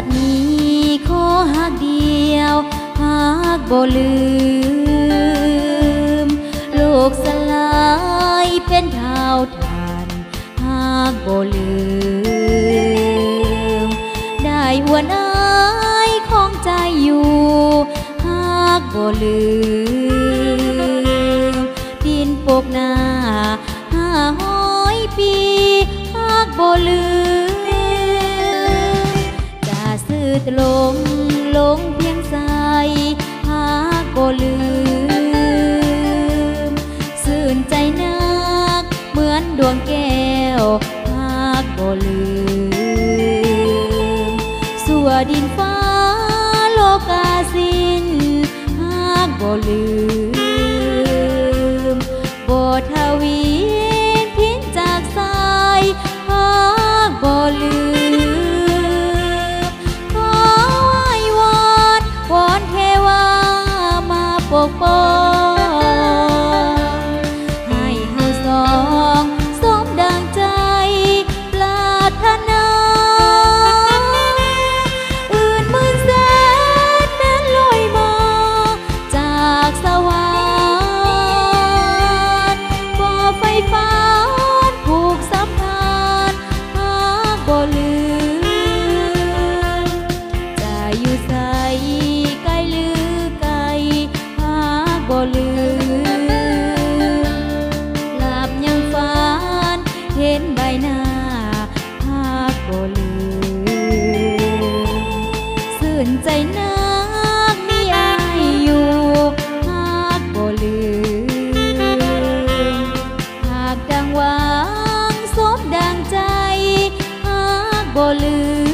ตินี้ขอหักเดียวหักบ่ลืมโลกสลายเป็นเท่าทานหักบ่ลืม ได้หัวน้ายของใจอยู่หักบ่ลืม ดินปกหน้าห้าห้อยปีหักบ่ลืม จะซื้อตลงลงเพียงใสหาก็ลืมสื่นใจนัก เหมือนดวงแก้วหาก็ลืม สัวดินฟ้า ส่นใจนักมีอายอยู่หากบ่ลืมหากดังหวังสมดังใจหากบ่ลืม